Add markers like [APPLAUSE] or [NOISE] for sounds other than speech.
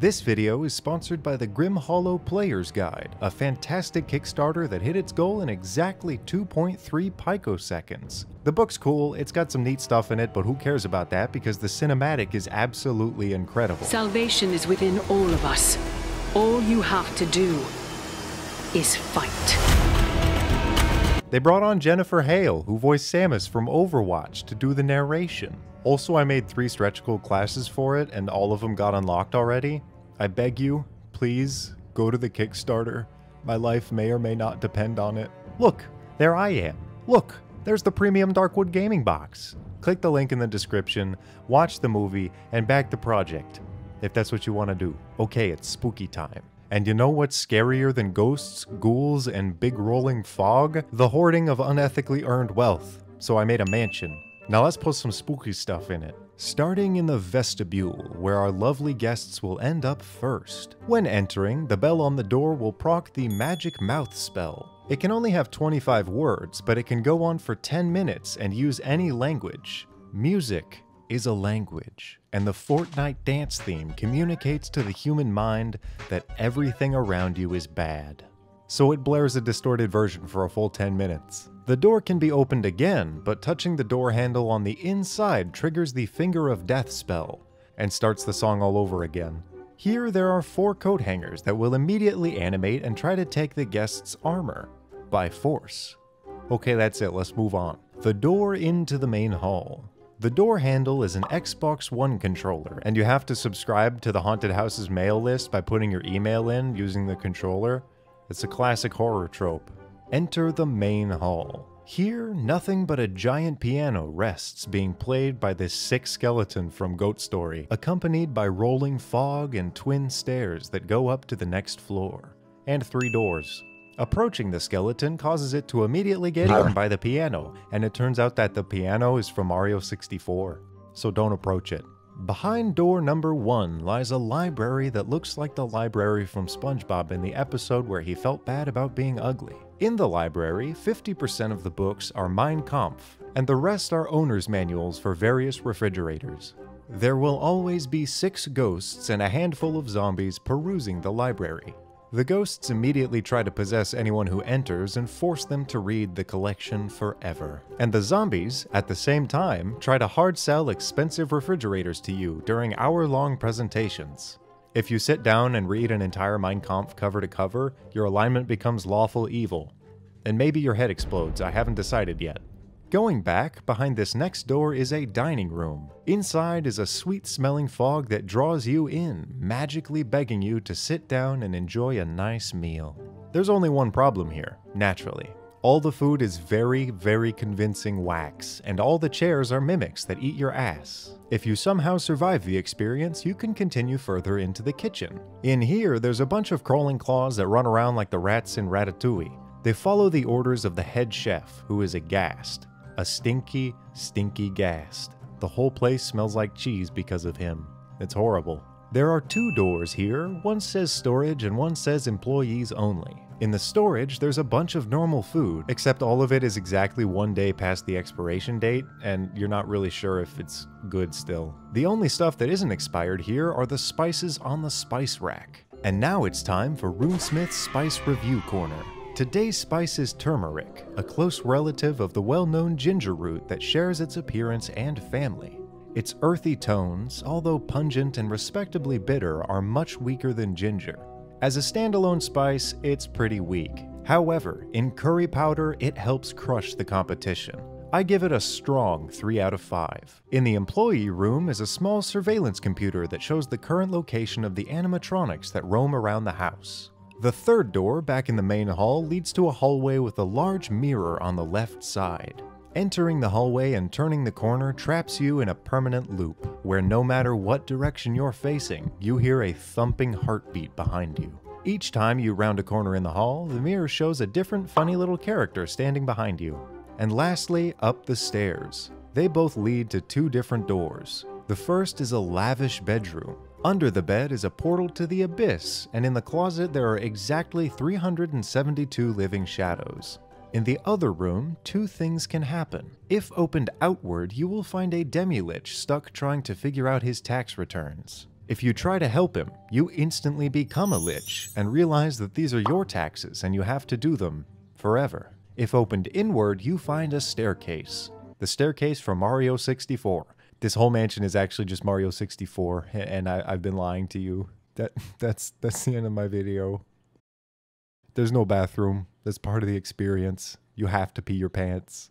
This video is sponsored by the Grim Hollow Player's Guide, a fantastic Kickstarter that hit its goal in exactly 2.3 picoseconds. The book's cool, it's got some neat stuff in it, but who cares about that because the cinematic is absolutely incredible. Salvation is within all of us. All you have to do is fight. They brought on Jennifer Hale, who voiced Samus from Overwatch, to do the narration. Also, I made three stretch goal classes for it, and all of them got unlocked already. I beg you, please, go to the Kickstarter. My life may or may not depend on it. Look, there I am. Look, there's the premium Darkwood gaming box. Click the link in the description, watch the movie, and back the project. If that's what you want to do. Okay, it's spooky time. And you know what's scarier than ghosts, ghouls, and big rolling fog? The hoarding of unethically earned wealth. So I made a mansion. Now let's put some spooky stuff in it. Starting in the vestibule, where our lovely guests will end up first. When entering, the bell on the door will proc the magic mouth spell. It can only have 25 words, but it can go on for 10 minutes and use any language. Music is a language, and the Fortnite dance theme communicates to the human mind that everything around you is bad. So it blares a distorted version for a full 10 minutes. The door can be opened again, but touching the door handle on the inside triggers the Finger of Death spell, and starts the song all over again. Here there are four coat hangers that will immediately animate and try to take the guest's armor, by force. Okay, that's it, let's move on. The door into the main hall. The door handle is an Xbox One controller, and you have to subscribe to the Haunted House's mail list by putting your email in using the controller. It's a classic horror trope. Enter the main hall. Here, nothing but a giant piano rests being played by this sick skeleton from Goat Story, accompanied by rolling fog and twin stairs that go up to the next floor. And three doors. Approaching the skeleton causes it to immediately get eaten by the piano, and it turns out that the piano is from Mario 64, so don't approach it. Behind door number one lies a library that looks like the library from SpongeBob in the episode where he felt bad about being ugly. In the library, 50% of the books are Mein Kampf, and the rest are owner's manuals for various refrigerators. There will always be six ghosts and a handful of zombies perusing the library. The ghosts immediately try to possess anyone who enters and force them to read the collection forever. And the zombies, at the same time, try to hard sell expensive refrigerators to you during hour long presentations. If you sit down and read an entire Mein Kampf cover to cover, your alignment becomes lawful evil. And maybe your head explodes, I haven't decided yet. Going back, behind this next door is a dining room. Inside is a sweet smelling fog that draws you in, magically begging you to sit down and enjoy a nice meal. There's only one problem here, naturally. All the food is very, very convincing wax, and all the chairs are mimics that eat your ass. If you somehow survive the experience, you can continue further into the kitchen. In here, there's a bunch of crawling claws that run around like the rats in Ratatouille. They follow the orders of the head chef, who is aghast. A stinky, stinky ghast. The whole place smells like cheese because of him. It's horrible. There are two doors here, one says storage and one says employees only. In the storage, there's a bunch of normal food, except all of it is exactly one day past the expiration date, and you're not really sure if it's good still. The only stuff that isn't expired here are the spices on the spice rack. And now it's time for RuneSmith's Spice Review Corner. Today's spice is turmeric, a close relative of the well-known ginger root that shares its appearance and family. Its earthy tones, although pungent and respectably bitter, are much weaker than ginger. As a standalone spice, it's pretty weak. However, in curry powder, it helps crush the competition. I give it a strong 3 out of 5. In the employee room is a small surveillance computer that shows the current location of the animatronics that roam around the house. The third door, back in the main hall, leads to a hallway with a large mirror on the left side. Entering the hallway and turning the corner traps you in a permanent loop, where no matter what direction you're facing, you hear a thumping heartbeat behind you. Each time you round a corner in the hall, the mirror shows a different funny little character standing behind you. And lastly, up the stairs. They both lead to two different doors. The first is a lavish bedroom, under the bed is a portal to the abyss, and in the closet there are exactly 372 living shadows. In the other room, two things can happen. If opened outward, you will find a demi-lich stuck trying to figure out his tax returns. If you try to help him, you instantly become a lich and realize that these are your taxes and you have to do them forever. If opened inward, you find a staircase. The staircase from Mario 64. This whole mansion is actually just Mario 64, and I, I've been lying to you. That [LAUGHS] that's that's the end of my video. There's no bathroom. That's part of the experience. You have to pee your pants.